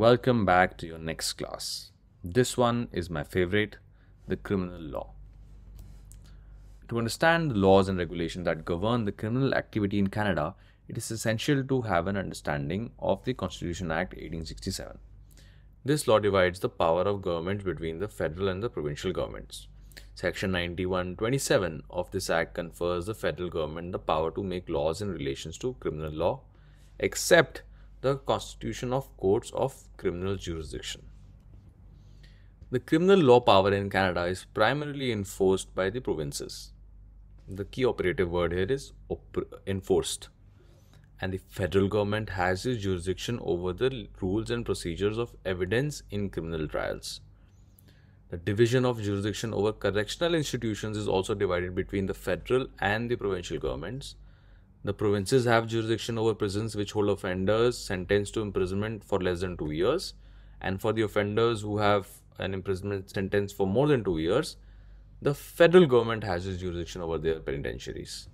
Welcome back to your next class. This one is my favorite, the criminal law. To understand the laws and regulations that govern the criminal activity in Canada, it is essential to have an understanding of the Constitution Act 1867. This law divides the power of government between the federal and the provincial governments. Section 9127 of this act confers the federal government the power to make laws in relations to criminal law, except the constitution of courts of criminal jurisdiction. The criminal law power in Canada is primarily enforced by the provinces. The key operative word here is enforced. And the federal government has its jurisdiction over the rules and procedures of evidence in criminal trials. The division of jurisdiction over correctional institutions is also divided between the federal and the provincial governments. The provinces have jurisdiction over prisons which hold offenders sentenced to imprisonment for less than two years. And for the offenders who have an imprisonment sentence for more than two years, the federal government has jurisdiction over their penitentiaries.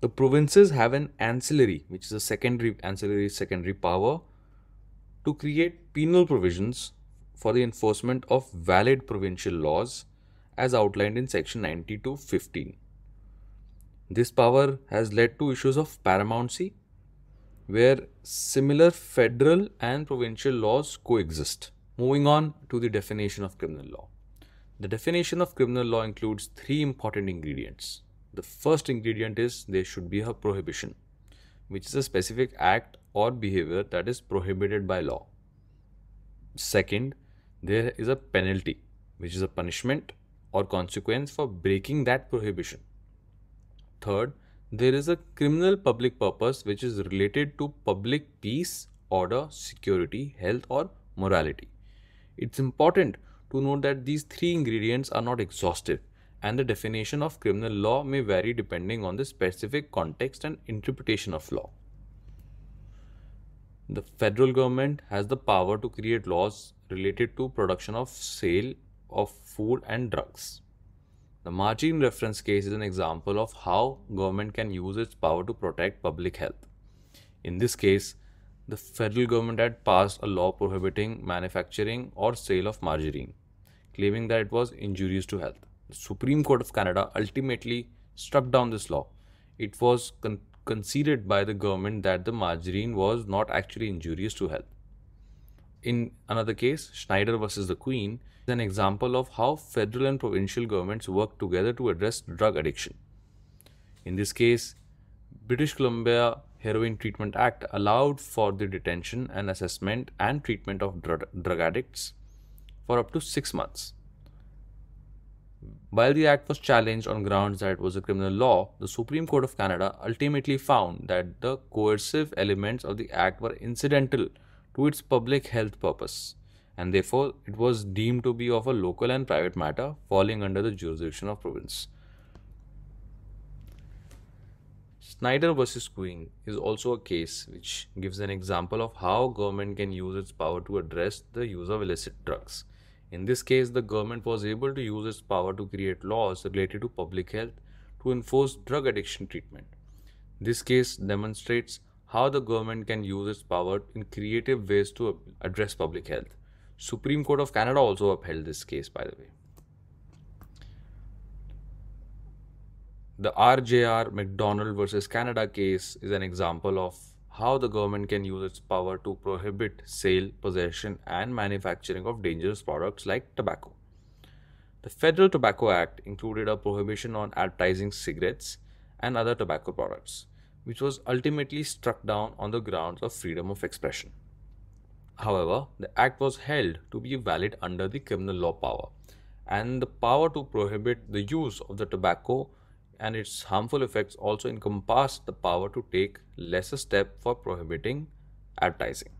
The provinces have an ancillary, which is a secondary ancillary secondary power to create penal provisions for the enforcement of valid provincial laws as outlined in section 92.15. This power has led to issues of paramountcy where similar federal and provincial laws coexist. Moving on to the definition of criminal law. The definition of criminal law includes three important ingredients. The first ingredient is there should be a prohibition, which is a specific act or behavior that is prohibited by law. Second, there is a penalty, which is a punishment or consequence for breaking that prohibition. Third, there is a criminal public purpose which is related to public peace, order, security, health, or morality. It's important to note that these three ingredients are not exhaustive and the definition of criminal law may vary depending on the specific context and interpretation of law. The federal government has the power to create laws related to production of sale of food and drugs. The margarine reference case is an example of how government can use its power to protect public health. In this case, the federal government had passed a law prohibiting manufacturing or sale of margarine, claiming that it was injurious to health. The Supreme Court of Canada ultimately struck down this law. It was con- conceded by the government that the margarine was not actually injurious to health. In another case, Schneider versus the Queen is an example of how federal and provincial governments work together to address drug addiction. In this case, British Columbia Heroin Treatment Act allowed for the detention and assessment and treatment of drug, addicts for up to 6 months. While the act was challenged on grounds that it was a criminal law, the Supreme Court of Canada ultimately found that the coercive elements of the act were incidental to its public health purpose, and therefore it was deemed to be of a local and private matter falling under the jurisdiction of province. Schneider versus Queen is also a case which gives an example of how government can use its power to address the use of illicit drugs. In this case, the government was able to use its power to create laws related to public health to enforce drug addiction treatment. This case demonstrates how the government can use its power in creative ways to address public health. Supreme Court of Canada also upheld this case by the way. The RJR McDonald versus Canada case is an example of how the government can use its power to prohibit sale, possession, and manufacturing of dangerous products like tobacco. The Federal Tobacco Act included a prohibition on advertising cigarettes and other tobacco products, which was ultimately struck down on the grounds of freedom of expression. However, the act was held to be valid under the criminal law power, and the power to prohibit the use of the tobacco and its harmful effects also encompassed the power to take lesser step for prohibiting advertising.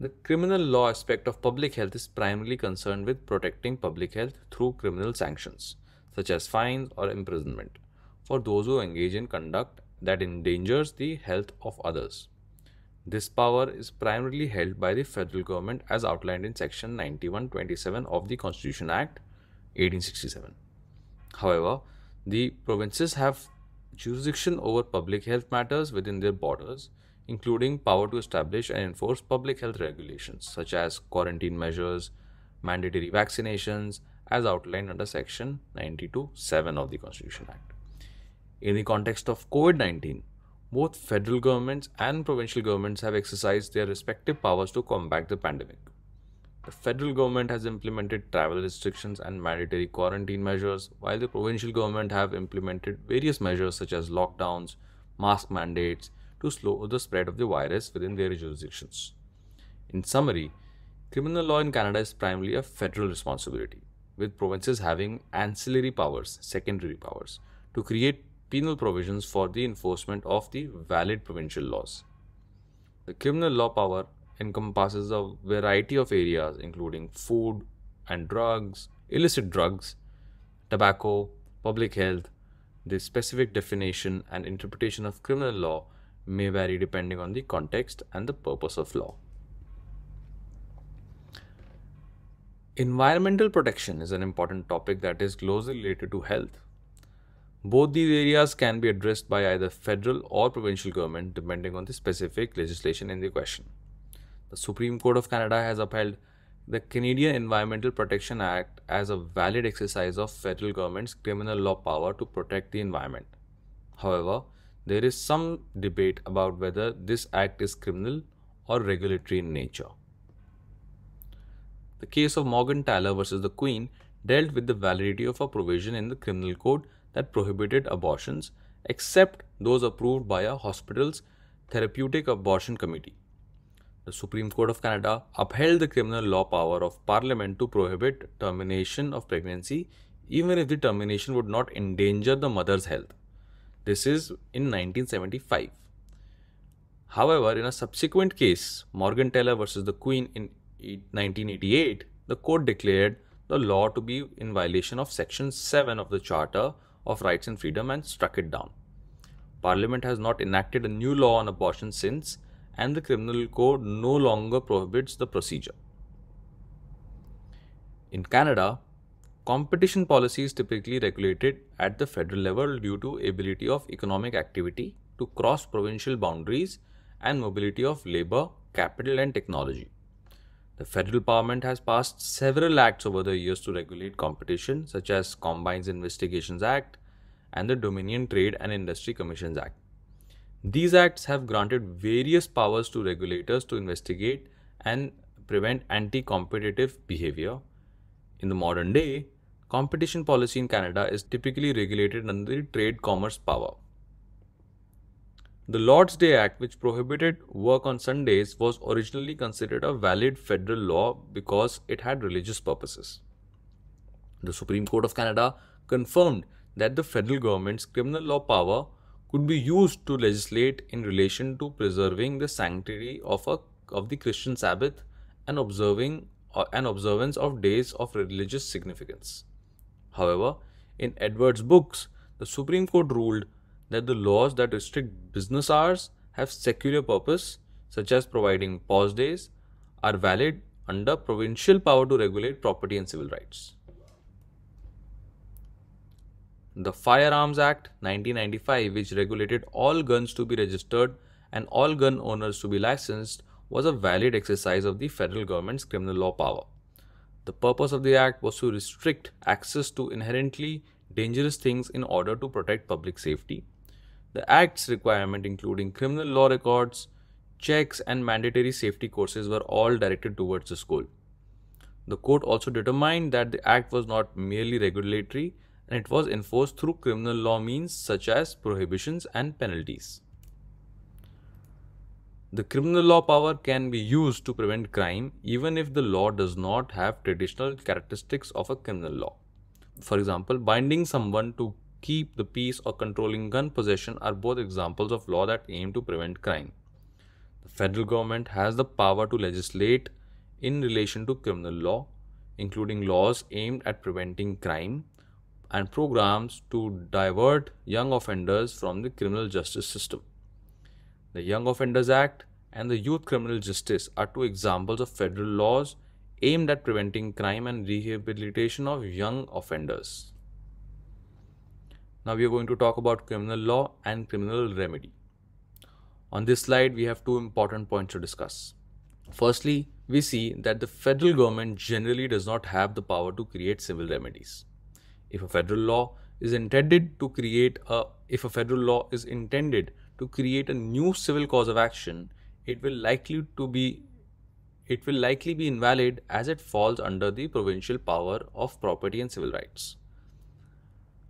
The criminal law aspect of public health is primarily concerned with protecting public health through criminal sanctions, such as fines or imprisonment, for those who engage in conduct that endangers the health of others. This power is primarily held by the federal government as outlined in section 9127 of the Constitution Act 1867. However, the provinces have jurisdiction over public health matters within their borders, including power to establish and enforce public health regulations such as quarantine measures, mandatory vaccinations, as outlined under Section 92.7 of the Constitution Act. In the context of COVID 19, both federal governments and provincial governments have exercised their respective powers to combat the pandemic. The federal government has implemented travel restrictions and mandatory quarantine measures, while the provincial government have implemented various measures such as lockdowns, mask mandates to slow the spread of the virus within their jurisdictions. In summary, criminal law in Canada is primarily a federal responsibility, with provinces having ancillary powers, secondary powers, to create penal provisions for the enforcement of the valid provincial laws. The criminal law power encompasses a variety of areas including food and drugs, illicit drugs, tobacco, public health. The specific definition and interpretation of criminal law may vary depending on the context and the purpose of law. Environmental protection is an important topic that is closely related to health. Both these areas can be addressed by either federal or provincial government depending on the specific legislation in the question. The Supreme Court of Canada has upheld the Canadian Environmental Protection Act as a valid exercise of federal government's criminal law power to protect the environment. However, there is some debate about whether this act is criminal or regulatory in nature. The case of Morgentaler versus the Queen dealt with the validity of a provision in the criminal code that prohibited abortions except those approved by a hospital's therapeutic abortion committee the Supreme Court of Canada upheld the criminal law power of Parliament to prohibit termination of pregnancy even if the termination would not endanger the mother's health. This is in 1975. However, in a subsequent case, Morgentaler versus the Queen in 1988, the court declared the law to be in violation of Section 7 of the Charter of Rights and Freedom and struck it down. Parliament has not enacted a new law on abortion since, and the criminal code no longer prohibits the procedure. In Canada, competition policy is typically regulated at the federal level due to ability of economic activity to cross provincial boundaries and mobility of labor, capital and technology. The federal parliament has passed several acts over the years to regulate competition such as Combines Investigations Act and the Dominion Trade and Industry Commissions Act. These acts have granted various powers to regulators to investigate and prevent anti competitive behavior. In the modern day, competition policy in Canada is typically regulated under the trade commerce power. The Lord's Day Act, which prohibited work on Sundays, was originally considered a valid federal law because it had religious purposes. The Supreme Court of Canada confirmed that the federal government's criminal law power could be used to legislate in relation to preserving the sanctity of, a, of the Christian Sabbath and observing uh, an observance of days of religious significance. However, in Edwards Books, the Supreme Court ruled that the laws that restrict business hours have secular purpose, such as providing pause days, are valid under provincial power to regulate property and civil rights. The Firearms Act 1995, which regulated all guns to be registered and all gun owners to be licensed, was a valid exercise of the federal government's criminal law power. The purpose of the act was to restrict access to inherently dangerous things in order to protect public safety. The act's requirement, including criminal law records, checks, and mandatory safety courses, were all directed towards this goal. The court also determined that the act was not merely regulatory and it was enforced through criminal law means such as prohibitions and penalties. The criminal law power can be used to prevent crime even if the law does not have traditional characteristics of a criminal law. For example, binding someone to keep the peace or controlling gun possession are both examples of law that aim to prevent crime. The federal government has the power to legislate in relation to criminal law, including laws aimed at preventing crime, and programs to divert young offenders from the criminal justice system. The Young Offenders Act and the Youth Criminal Justice are two examples of federal laws aimed at preventing crime and rehabilitation of young offenders. Now we are going to talk about criminal law and criminal remedy. On this slide, we have two important points to discuss. Firstly, we see that the federal government generally does not have the power to create civil remedies. If a federal law is intended to create a if a federal law is intended to create a new civil cause of action, it will likely to be it will likely be invalid as it falls under the provincial power of property and civil rights.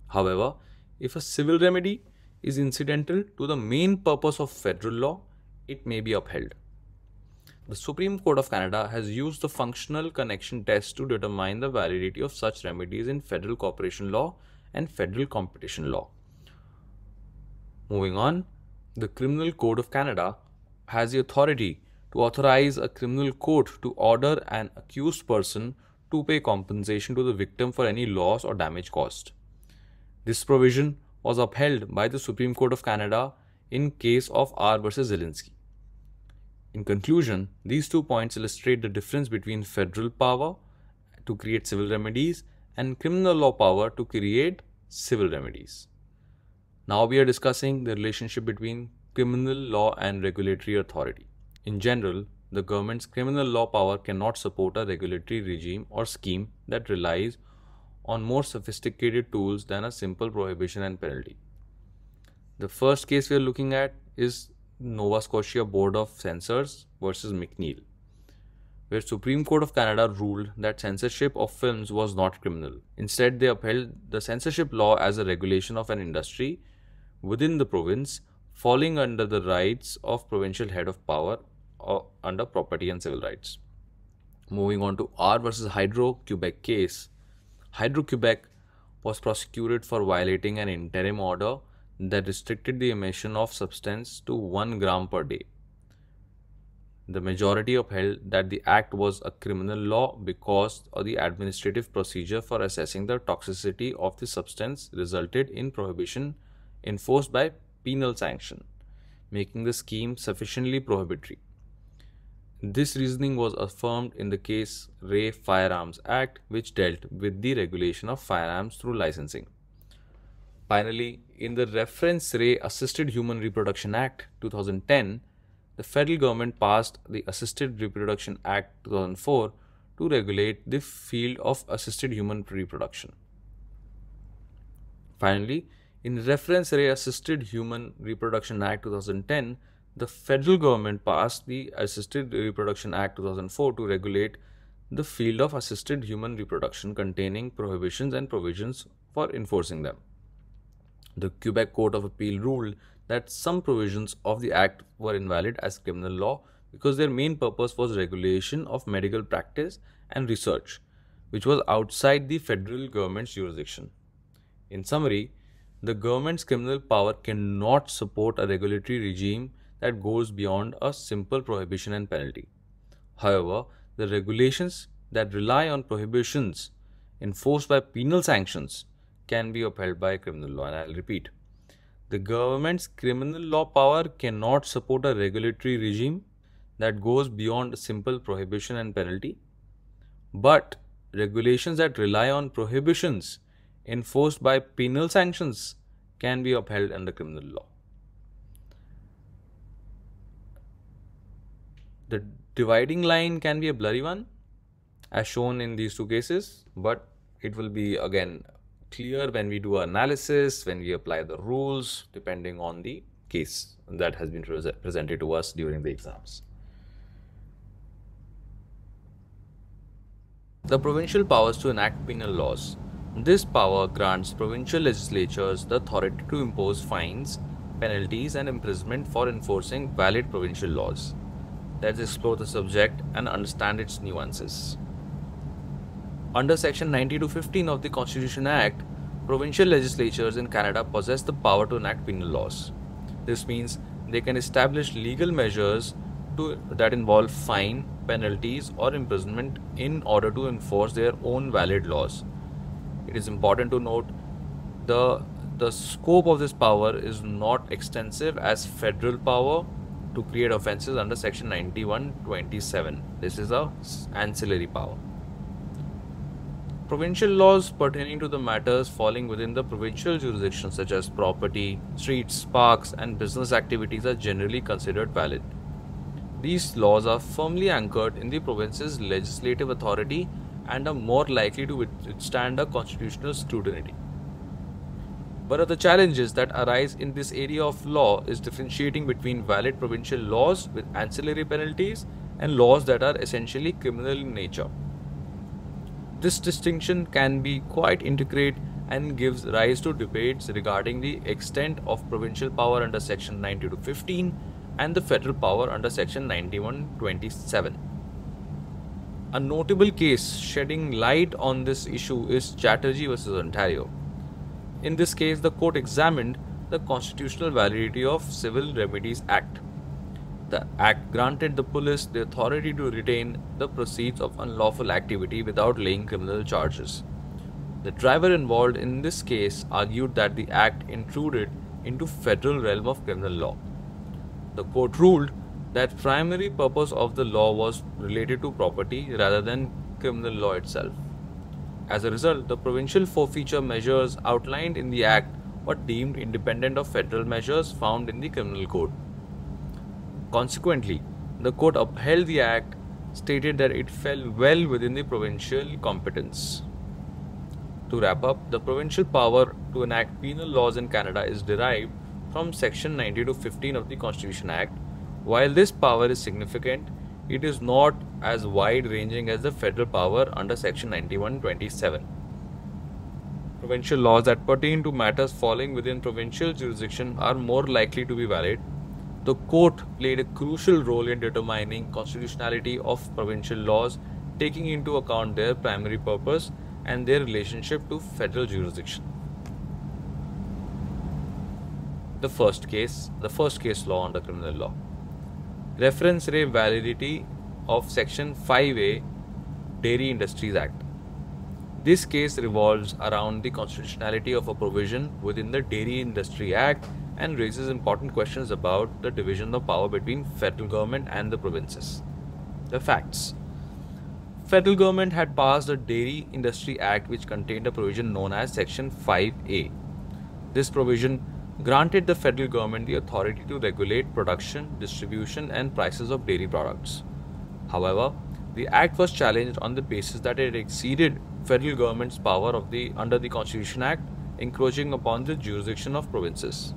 However, if a civil remedy is incidental to the main purpose of federal law, it may be upheld. The Supreme Court of Canada has used the functional connection test to determine the validity of such remedies in federal corporation law and federal competition law. Moving on, the Criminal Code of Canada has the authority to authorize a criminal court to order an accused person to pay compensation to the victim for any loss or damage caused. This provision was upheld by the Supreme Court of Canada in case of R versus Zelensky. In conclusion, these two points illustrate the difference between federal power to create civil remedies and criminal law power to create civil remedies. Now we are discussing the relationship between criminal law and regulatory authority. In general, the government's criminal law power cannot support a regulatory regime or scheme that relies on more sophisticated tools than a simple prohibition and penalty. The first case we are looking at is Nova Scotia Board of Censors versus McNeil, where Supreme Court of Canada ruled that censorship of films was not criminal. Instead, they upheld the censorship law as a regulation of an industry within the province, falling under the rights of provincial head of power or under property and civil rights. Moving on to R versus Hydro Quebec case. Hydro Quebec was prosecuted for violating an interim order that restricted the emission of substance to 1 gram per day. The majority upheld that the act was a criminal law because of the administrative procedure for assessing the toxicity of the substance resulted in prohibition enforced by penal sanction, making the scheme sufficiently prohibitory. This reasoning was affirmed in the case Re Firearms Act, which dealt with the regulation of firearms through licensing. Finally, in the Reference Re Assisted Human Reproduction Act 2010, the federal government passed the Assisted Reproduction Act 2004 to regulate the field of assisted human reproduction. Finally, in Reference Re Assisted Human Reproduction Act 2010, the federal government passed the Assisted Reproduction Act 2004 to regulate the field of assisted human reproduction containing prohibitions and provisions for enforcing them. The Quebec Court of Appeal ruled that some provisions of the act were invalid as criminal law because their main purpose was regulation of medical practice and research, which was outside the federal government's jurisdiction. In summary, the government's criminal power cannot support a regulatory regime that goes beyond a simple prohibition and penalty. However, the regulations that rely on prohibitions enforced by penal sanctions can be upheld by criminal law. And I'll repeat the government's criminal law power cannot support a regulatory regime that goes beyond simple prohibition and penalty. But regulations that rely on prohibitions enforced by penal sanctions can be upheld under criminal law. The dividing line can be a blurry one as shown in these two cases, but it will be again clear when we do analysis, when we apply the rules, depending on the case that has been presented to us during the exams. The provincial powers to enact penal laws. This power grants provincial legislatures the authority to impose fines, penalties, and imprisonment for enforcing valid provincial laws. Let's explore the subject and understand its nuances. Under Section 9215 of the Constitution Act, provincial legislatures in Canada possess the power to enact penal laws. This means they can establish legal measures to, that involve fine, penalties, or imprisonment in order to enforce their own valid laws. It is important to note the the scope of this power is not extensive as federal power to create offences under section 9127 this is a ancillary power Provincial laws pertaining to the matters falling within the provincial jurisdiction, such as property, streets, parks, and business activities, are generally considered valid. These laws are firmly anchored in the province's legislative authority and are more likely to withstand a constitutional scrutiny. One of the challenges that arise in this area of law is differentiating between valid provincial laws with ancillary penalties and laws that are essentially criminal in nature. This distinction can be quite intricate and gives rise to debates regarding the extent of provincial power under section 9215 and the federal power under section 9127. A notable case shedding light on this issue is Chatterjee vs. Ontario. In this case, the court examined the constitutional validity of Civil Remedies Act. The Act granted the police the authority to retain the proceeds of unlawful activity without laying criminal charges. The driver involved in this case argued that the Act intruded into federal realm of criminal law. The court ruled that primary purpose of the law was related to property rather than criminal law itself. As a result, the provincial forfeiture measures outlined in the Act were deemed independent of federal measures found in the criminal code. Consequently, the court upheld the Act, stated that it fell well within the provincial competence. To wrap up, the provincial power to enact penal laws in Canada is derived from section 90 to 15 of the Constitution Act. While this power is significant, it is not as wide ranging as the federal power under section 9127. Provincial laws that pertain to matters falling within provincial jurisdiction are more likely to be valid. The court played a crucial role in determining constitutionality of provincial laws, taking into account their primary purpose and their relationship to federal jurisdiction the first case, the first case law under criminal law. Reference re validity of Section 5A Dairy Industries Act. This case revolves around the constitutionality of a provision within the Dairy Industry Act and raises important questions about the division of power between federal government and the provinces. The facts. Federal government had passed the Dairy Industry Act which contained a provision known as Section 5A. This provision granted the federal government the authority to regulate production, distribution, and prices of dairy products. However, the act was challenged on the basis that it exceeded federal government's power of the under the Constitution Act, encroaching upon the jurisdiction of provinces.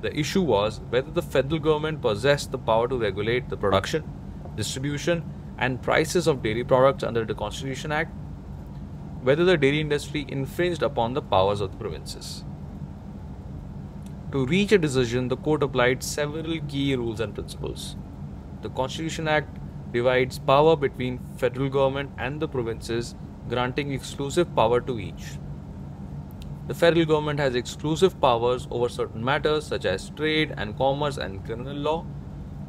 The issue was whether the federal government possessed the power to regulate the production, distribution, and prices of dairy products under the Constitution Act, whether the dairy industry infringed upon the powers of the provinces. To reach a decision, the court applied several key rules and principles. The Constitution Act divides power between federal government and the provinces, granting exclusive power to each. The federal government has exclusive powers over certain matters such as trade and commerce and criminal law.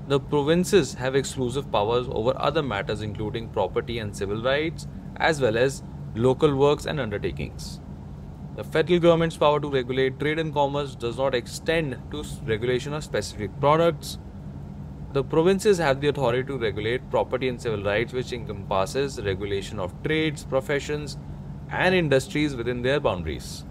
The provinces have exclusive powers over other matters including property and civil rights, as well as local works and undertakings. The federal government's power to regulate trade and commerce does not extend to regulation of specific products. The provinces have the authority to regulate property and civil rights, which encompasses regulation of trades, professions, and industries within their boundaries.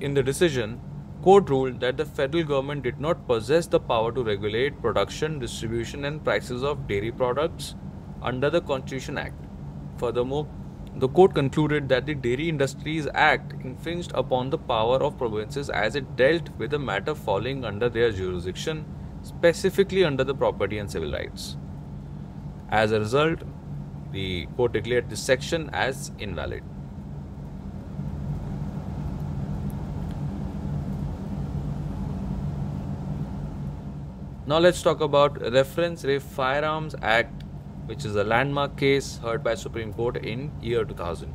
In the decision, court ruled that the federal government did not possess the power to regulate production, distribution, and prices of dairy products under the Constitution Act. Furthermore, the court concluded that the Dairy Industries Act infringed upon the power of provinces as it dealt with a matter falling under their jurisdiction, specifically under the property and civil rights. As a result, the court declared this section as invalid. Now let's talk about Reference Re Firearms Act which is a landmark case heard by Supreme Court in year 2000.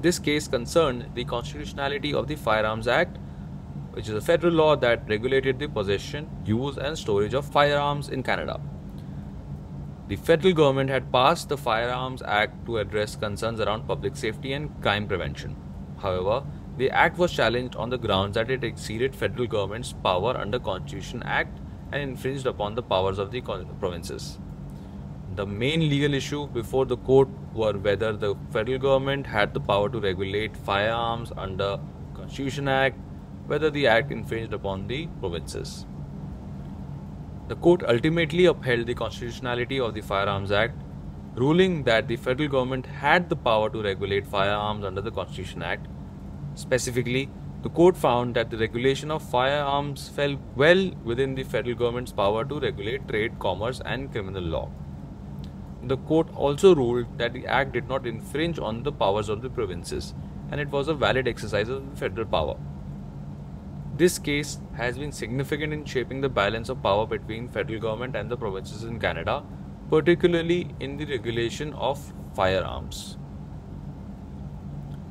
This case concerned the constitutionality of the Firearms Act, which is a federal law that regulated the possession, use and storage of firearms in Canada. The federal government had passed the Firearms Act to address concerns around public safety and crime prevention. However, the act was challenged on the grounds that it exceeded federal government's power under Constitution Act and infringed upon the powers of the provinces. The main legal issue before the court were whether the federal government had the power to regulate firearms under the Constitution Act, whether the act infringed upon the provinces. The court ultimately upheld the constitutionality of the Firearms Act, ruling that the federal government had the power to regulate firearms under the Constitution Act. Specifically, the court found that the regulation of firearms fell well within the federal government's power to regulate trade, commerce, and criminal law. The court also ruled that the act did not infringe on the powers of the provinces and it was a valid exercise of federal power. This case has been significant in shaping the balance of power between federal government and the provinces in Canada, particularly in the regulation of firearms.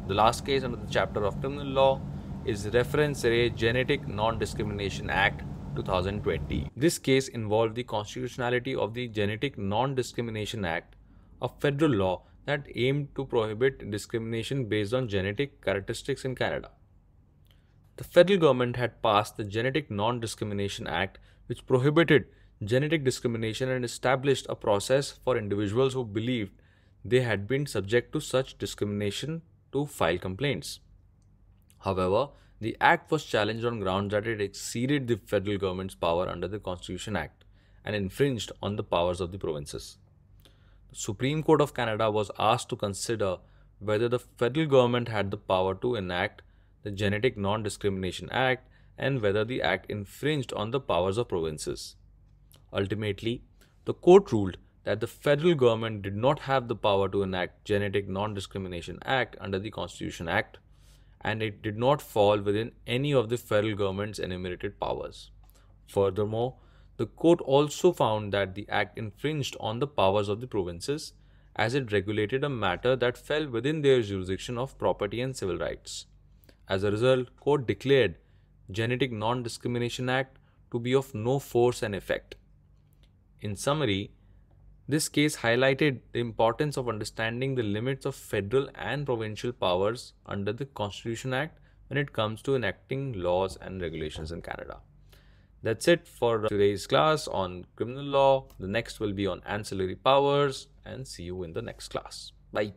The last case under the chapter of criminal law is Reference Re Genetic Non-Discrimination Act 2020. This case involved the constitutionality of the Genetic Non-Discrimination Act, a federal law that aimed to prohibit discrimination based on genetic characteristics in Canada. The federal government had passed the Genetic Non Discrimination Act, which prohibited genetic discrimination and established a process for individuals who believed they had been subject to such discrimination to file complaints. However, the act was challenged on grounds that it exceeded the federal government's power under the Constitution Act and infringed on the powers of the provinces. The Supreme Court of Canada was asked to consider whether the federal government had the power to enact the Genetic Non Discrimination Act and whether the act infringed on the powers of provinces. Ultimately, the court ruled that the federal government did not have the power to enact Genetic Non-Discrimination Act under the Constitution Act and it did not fall within any of the federal government's enumerated powers. Furthermore, the court also found that the act infringed on the powers of the provinces as it regulated a matter that fell within their jurisdiction of property and civil rights. As a result, court declared Genetic Non-Discrimination Act to be of no force and effect. In summary, this case highlighted the importance of understanding the limits of federal and provincial powers under the Constitution Act when it comes to enacting laws and regulations in Canada. That's it for today's class on criminal law. The next will be on ancillary powers and see you in the next class. Bye.